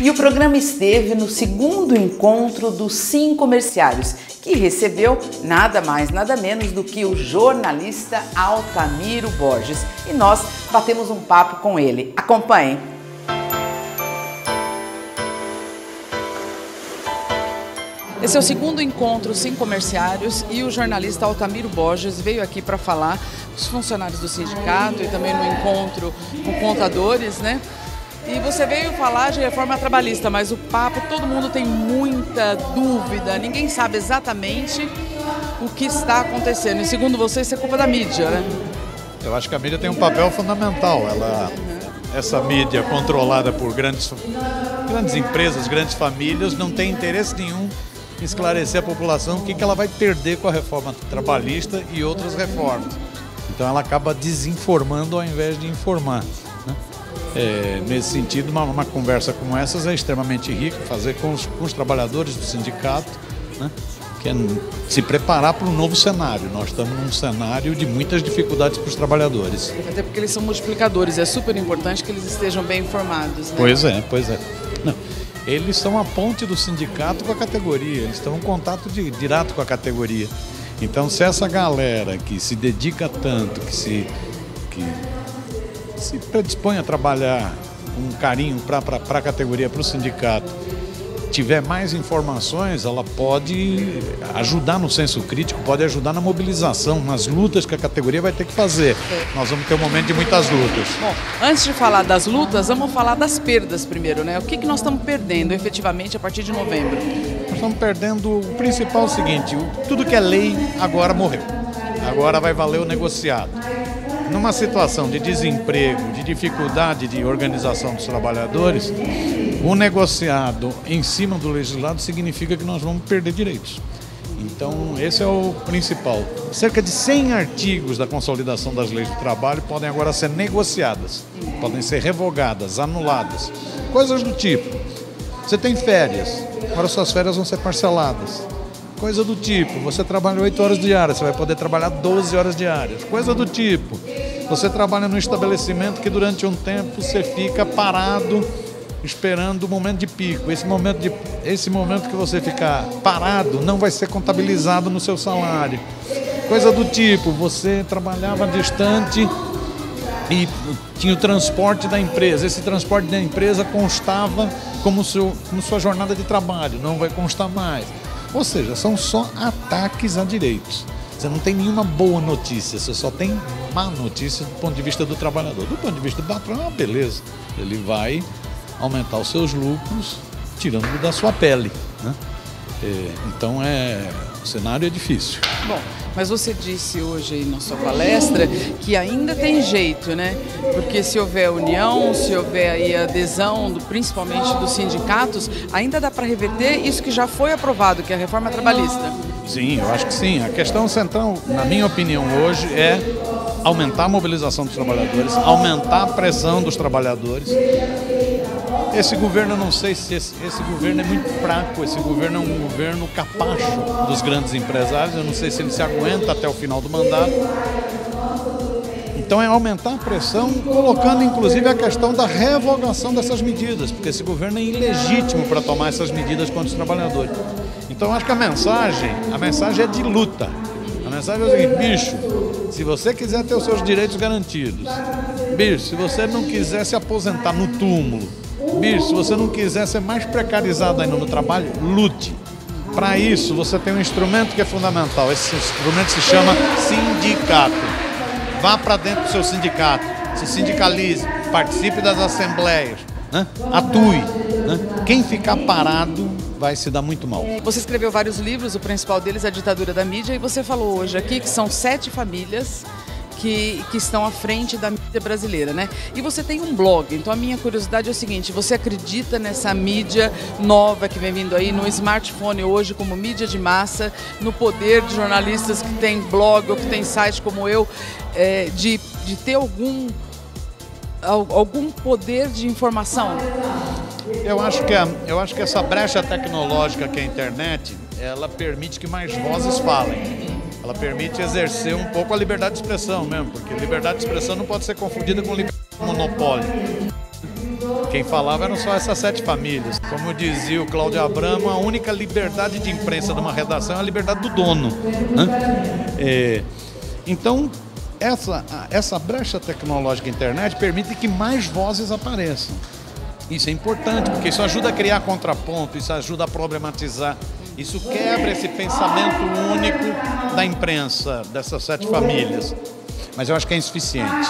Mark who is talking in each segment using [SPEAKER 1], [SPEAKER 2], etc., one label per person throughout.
[SPEAKER 1] E o programa esteve no segundo encontro dos Sim Comerciários, que recebeu nada mais, nada menos do que o jornalista Altamiro Borges. E nós batemos um papo com ele. Acompanhem! Esse é o segundo encontro Sim Comerciários e o jornalista Altamiro Borges veio aqui para falar com os funcionários do sindicato e também no encontro com contadores, né? E você veio falar de reforma trabalhista, mas o papo, todo mundo tem muita dúvida, ninguém sabe exatamente o que está acontecendo. E segundo você, isso é culpa da mídia, né?
[SPEAKER 2] Eu acho que a mídia tem um papel fundamental. Ela, essa mídia controlada por grandes, grandes empresas, grandes famílias, não tem interesse nenhum em esclarecer a população o que, que ela vai perder com a reforma trabalhista e outras reformas. Então ela acaba desinformando ao invés de informar. É, nesse sentido, uma, uma, conversa como essas é extremamente rica, fazer com os, com os trabalhadores do sindicato, né, que é se preparar para um novo cenário. Nós estamos num cenário de muitas dificuldades para os trabalhadores.
[SPEAKER 1] Até porque eles são multiplicadores, é super importante que eles estejam bem informados. Né?
[SPEAKER 2] Pois é, pois é. Não, eles são a ponte do sindicato com a categoria, eles estão em contato de, direto com a categoria. Então, se essa galera que se dedica tanto, que se. Que se predispõe a trabalhar com carinho para a categoria, para o sindicato, tiver mais informações, ela pode ajudar no senso crítico, pode ajudar na mobilização, nas lutas que a categoria vai ter que fazer. Nós vamos ter um momento de muitas lutas.
[SPEAKER 1] Bom, antes de falar das lutas, vamos falar das perdas primeiro, né? O que, que nós estamos perdendo efetivamente a partir de novembro?
[SPEAKER 2] Nós estamos perdendo o principal é o seguinte, tudo que é lei agora morreu. Agora vai valer o negociado numa situação de desemprego, de dificuldade de organização dos trabalhadores, o negociado em cima do legislado significa que nós vamos perder direitos. Então, esse é o principal. Cerca de 100 artigos da consolidação das leis do trabalho podem agora ser negociadas, podem ser revogadas, anuladas. Coisas do tipo: você tem férias, agora suas férias vão ser parceladas. Coisa do tipo, você trabalha 8 horas diárias, você vai poder trabalhar 12 horas diárias. Coisa do tipo, você trabalha num estabelecimento que durante um tempo você fica parado esperando o momento de pico. Esse momento, de, esse momento que você ficar parado não vai ser contabilizado no seu salário. Coisa do tipo, você trabalhava distante e tinha o transporte da empresa. Esse transporte da empresa constava como, seu, como sua jornada de trabalho, não vai constar mais. Ou seja, são só ataques a direitos. Você não tem nenhuma boa notícia, você só tem má notícia do ponto de vista do trabalhador. Do ponto de vista do patrão, ah, beleza. Ele vai aumentar os seus lucros tirando da sua pele. Né? É, então é, o cenário é difícil.
[SPEAKER 1] Bom, mas você disse hoje aí na sua palestra que ainda tem jeito, né? Porque se houver união, se houver aí adesão, do, principalmente dos sindicatos, ainda dá para reverter isso que já foi aprovado, que é a reforma trabalhista.
[SPEAKER 2] Sim, eu acho que sim. A questão central, na minha opinião, hoje é aumentar a mobilização dos trabalhadores, aumentar a pressão dos trabalhadores esse governo, eu não sei se esse, esse, governo é muito fraco, esse governo é um governo capacho dos grandes empresários, eu não sei se ele se aguenta até o final do mandato. Então é aumentar a pressão, colocando inclusive a questão da revogação dessas medidas, porque esse governo é ilegítimo para tomar essas medidas contra os trabalhadores. Então acho que a mensagem, a mensagem é de luta. A mensagem é o seguinte, bicho, se você quiser ter os seus direitos garantidos, bicho, se você não quiser se aposentar no túmulo, Bicho, se você não quiser ser mais precarizado ainda no trabalho, lute. Para isso, você tem um instrumento que é fundamental. Esse instrumento se chama sindicato. Vá para dentro do seu sindicato, se sindicalize, participe das assembleias, né? atue. Né? Quem ficar parado vai se dar muito mal.
[SPEAKER 1] Você escreveu vários livros, o principal deles é a ditadura da mídia, e você falou hoje aqui que são sete famílias que, que estão à frente da mídia brasileira, né? E você tem um blog, então a minha curiosidade é o seguinte: você acredita nessa mídia nova que vem vindo aí no smartphone hoje como mídia de massa, no poder de jornalistas que têm blog ou que têm site como eu, é, de, de ter algum algum poder de informação?
[SPEAKER 2] Eu acho que a, eu acho que essa brecha tecnológica que é a internet, ela permite que mais vozes falem. Ela permite exercer um pouco a liberdade de expressão mesmo, porque liberdade de expressão não pode ser confundida com monopólio. Quem falava eram só essas sete famílias. Como dizia o Cláudio Abramo, a única liberdade de imprensa de uma redação é a liberdade do dono. Né? É, então, essa, essa brecha tecnológica internet permite que mais vozes apareçam. Isso é importante, porque isso ajuda a criar contraponto, isso ajuda a problematizar. Isso quebra esse pensamento único da imprensa, dessas sete famílias. Mas eu acho que é insuficiente.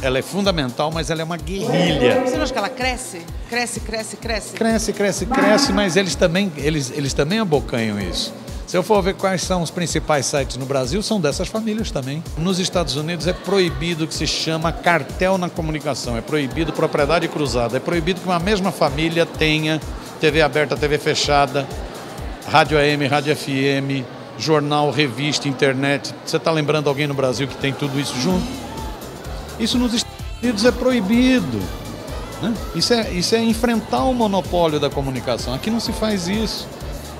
[SPEAKER 2] Ela é fundamental, mas ela é uma guerrilha.
[SPEAKER 1] Você não acha que ela cresce? Cresce, cresce, cresce?
[SPEAKER 2] Cresce, cresce, cresce, mas eles também, eles, eles também abocanham isso. Se eu for ver quais são os principais sites no Brasil, são dessas famílias também. Nos Estados Unidos é proibido o que se chama cartel na comunicação, é proibido propriedade cruzada, é proibido que uma mesma família tenha TV aberta, TV fechada, rádio AM, rádio FM, jornal, revista, internet. Você está lembrando alguém no Brasil que tem tudo isso junto? Isso nos Estados Unidos é proibido. Né? Isso, é, isso é enfrentar o monopólio da comunicação. Aqui não se faz isso.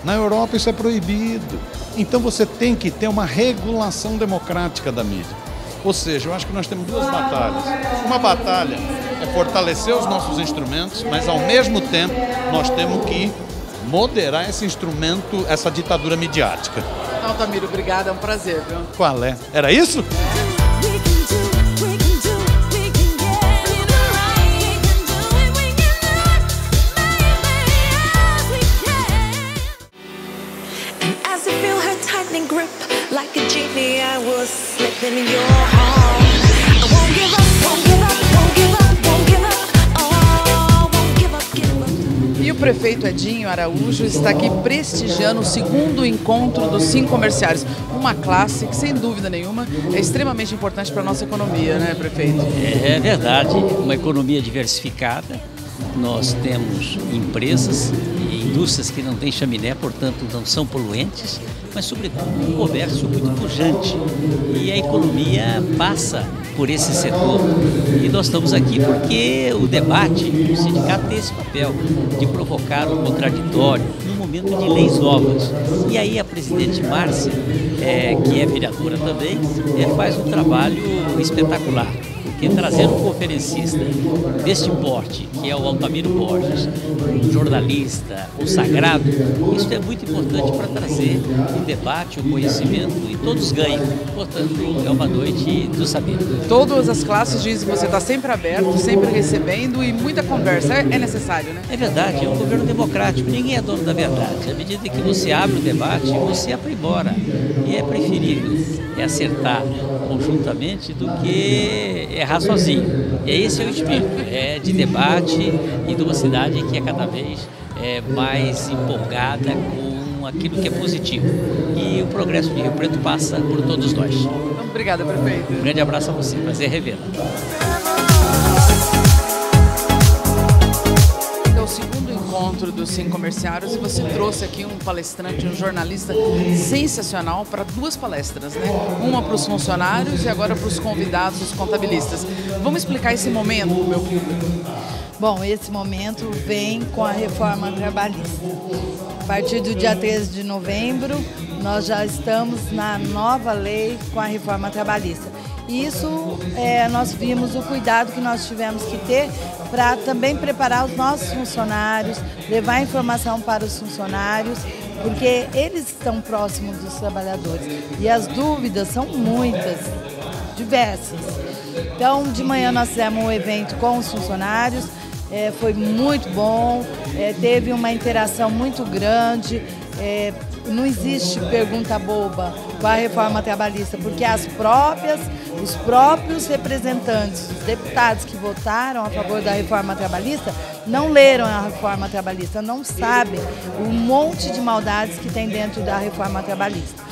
[SPEAKER 2] Na Europa isso é proibido. Então você tem que ter uma regulação democrática da mídia. Ou seja, eu acho que nós temos duas batalhas. Uma batalha é fortalecer os nossos instrumentos, mas ao mesmo tempo nós temos que moderar esse instrumento, essa ditadura midiática.
[SPEAKER 1] Altamiro, obrigado, é um prazer, viu?
[SPEAKER 2] Qual é? Era isso?
[SPEAKER 1] E o prefeito Edinho Araújo está aqui prestigiando o segundo encontro dos cinco comerciários. Uma classe que, sem dúvida nenhuma, é extremamente importante para a nossa economia, né, prefeito?
[SPEAKER 3] É verdade, uma economia diversificada. Nós temos empresas e indústrias que não têm chaminé, portanto não são poluentes, mas sobretudo um comércio muito pujante. E a economia passa por esse setor. E nós estamos aqui porque o debate, o sindicato tem esse papel de provocar o contraditório no momento de leis novas. E aí a presidente Márcia, é, que é vereadora também, é, faz um trabalho espetacular porque trazer um conferencista deste porte, que é o Altamiro Borges, um jornalista consagrado, isso é muito importante para trazer o debate, o conhecimento e todos ganham. Portanto, é uma noite do saber.
[SPEAKER 1] Todas as classes dizem que você está sempre aberto, sempre recebendo e muita conversa. É, é necessário, né?
[SPEAKER 3] É verdade, é um governo democrático, ninguém é dono da verdade. À medida que você abre o debate, você aprimora. E é preferível é acertar conjuntamente do que errar sozinho. E esse é o espírito, é de debate e de uma cidade que é cada vez é, mais empolgada com aquilo que é positivo. E o progresso de Rio Preto passa por todos nós.
[SPEAKER 1] Obrigada, prefeito.
[SPEAKER 3] Um grande abraço a você, prazer revê-la.
[SPEAKER 1] Encontro dos cinco comerciários e você trouxe aqui um palestrante, um jornalista sensacional para duas palestras, né? Uma para os funcionários e agora para os convidados, os contabilistas. Vamos explicar esse momento para o meu público.
[SPEAKER 4] Bom, esse momento vem com a reforma trabalhista. A partir do dia 13 de novembro, nós já estamos na nova lei com a reforma trabalhista. Isso é, nós vimos o cuidado que nós tivemos que ter para também preparar os nossos funcionários, levar informação para os funcionários, porque eles estão próximos dos trabalhadores e as dúvidas são muitas, diversas. Então, de manhã nós fizemos um evento com os funcionários, é, foi muito bom, é, teve uma interação muito grande. É, não existe pergunta boba com a reforma trabalhista, porque as próprias, os próprios representantes, os deputados que votaram a favor da reforma trabalhista, não leram a reforma trabalhista, não sabem o monte de maldades que tem dentro da reforma trabalhista.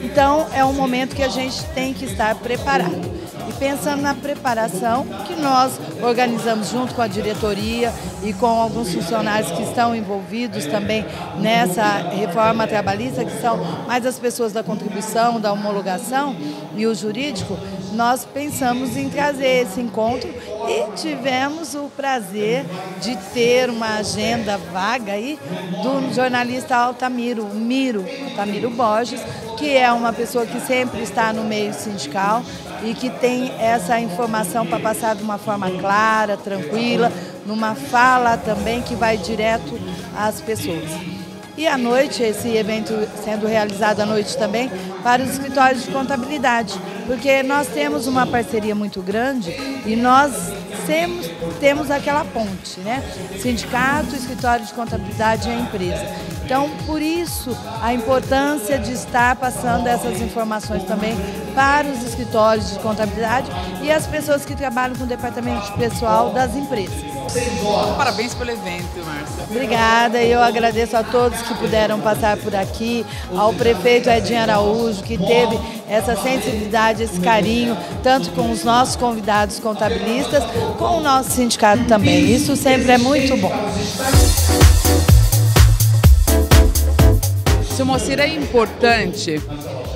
[SPEAKER 4] Então, é um momento que a gente tem que estar preparado. E pensando na preparação que nós organizamos junto com a diretoria e com alguns funcionários que estão envolvidos também nessa reforma trabalhista, que são mais as pessoas da contribuição, da homologação e o jurídico, nós pensamos em trazer esse encontro e tivemos o prazer de ter uma agenda vaga aí do jornalista Altamiro, Miro, Altamiro Borges, que é uma pessoa que sempre está no meio sindical e que tem essa informação para passar de uma forma clara, tranquila, numa fala também que vai direto às pessoas. E à noite, esse evento sendo realizado à noite também, para os escritórios de contabilidade, porque nós temos uma parceria muito grande e nós temos, temos aquela ponte, né? Sindicato, escritório de contabilidade e a empresa. Então, por isso, a importância de estar passando essas informações também para os escritórios de contabilidade e as pessoas que trabalham com o departamento de pessoal das empresas.
[SPEAKER 1] Parabéns pelo evento, Márcia.
[SPEAKER 4] Obrigada, eu agradeço a todos que puderam passar por aqui, ao prefeito Edinho Araújo, que teve essa sensibilidade, esse carinho, tanto com os nossos convidados contabilistas, com o nosso sindicato também. Isso sempre é muito bom.
[SPEAKER 1] Seu Moacir, é importante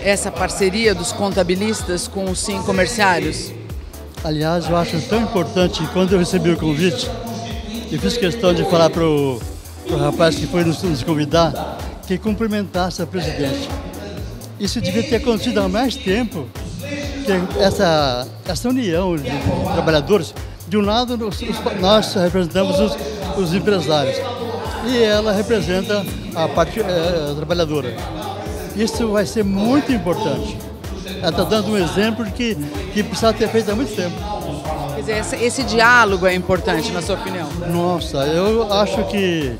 [SPEAKER 1] essa parceria dos contabilistas com os sim comerciários?
[SPEAKER 5] Aliás, eu acho tão importante, quando eu recebi o convite, eu fiz questão de falar para o rapaz que foi nos, nos convidar, que cumprimentasse a presidente. Isso devia ter acontecido há mais tempo, que essa, essa união de trabalhadores, de um lado nós, nós representamos os, os, empresários e ela representa a parte é, trabalhadora. Isso vai ser muito importante. Ela está dando um exemplo que, que precisava ter feito há muito tempo.
[SPEAKER 1] Quer dizer, esse, esse, diálogo é importante, na sua opinião?
[SPEAKER 5] Nossa, eu acho que.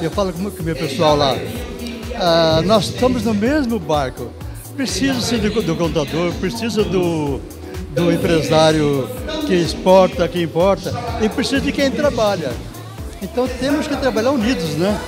[SPEAKER 5] Eu falo com o meu pessoal lá. Ah, nós estamos no mesmo barco. Precisa sim do, do contador, precisa do, do empresário que exporta, que importa, e precisa de quem trabalha. Então temos que trabalhar unidos, né?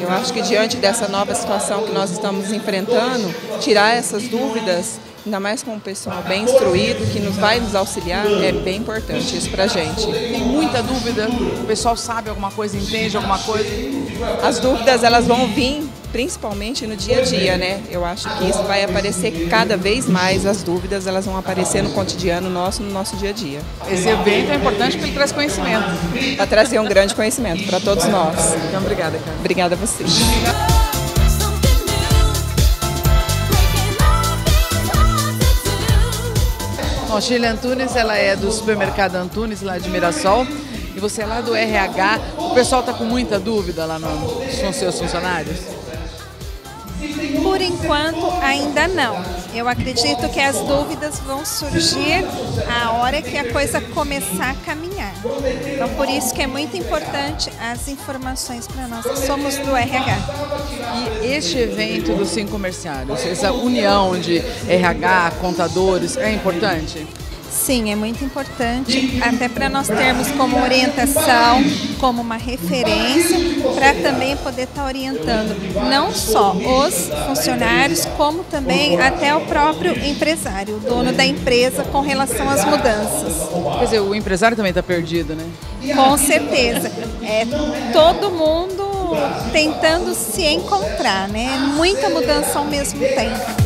[SPEAKER 6] Eu acho que diante dessa nova situação que nós estamos enfrentando, tirar essas dúvidas, ainda mais com um pessoal bem instruído, que nos vai nos auxiliar, é bem importante isso pra gente.
[SPEAKER 1] Tem muita dúvida? O pessoal sabe alguma coisa, entende alguma coisa?
[SPEAKER 6] As dúvidas, elas vão vir principalmente no dia a dia, né? Eu acho que isso vai aparecer cada vez mais, as dúvidas elas vão aparecer no cotidiano nosso, no nosso dia a dia.
[SPEAKER 1] Esse evento é importante porque ele traz conhecimento.
[SPEAKER 6] Para trazer um grande conhecimento para todos nós.
[SPEAKER 1] Então, obrigada, cara.
[SPEAKER 6] Obrigada a vocês.
[SPEAKER 1] Bom, Sheila Antunes, ela é do supermercado Antunes, lá de Mirassol. E você é lá do RH. O pessoal está com muita dúvida lá no, com seus funcionários?
[SPEAKER 7] Por enquanto, ainda não. Eu acredito que as dúvidas vão surgir a hora que a coisa começar a caminhar. Então, por isso que é muito importante as informações para nós que somos do RH.
[SPEAKER 1] E este evento dos cinco comerciários, essa união de RH, contadores, é importante?
[SPEAKER 7] Sim, é muito importante, até para nós termos como orientação, como uma referência, para também poder estar tá orientando não só os funcionários, como também até o próprio empresário, o dono da empresa, com relação às mudanças.
[SPEAKER 1] Quer dizer, o empresário também está perdido, né?
[SPEAKER 7] Com certeza. É todo mundo tentando se encontrar, né? Muita mudança ao mesmo tempo.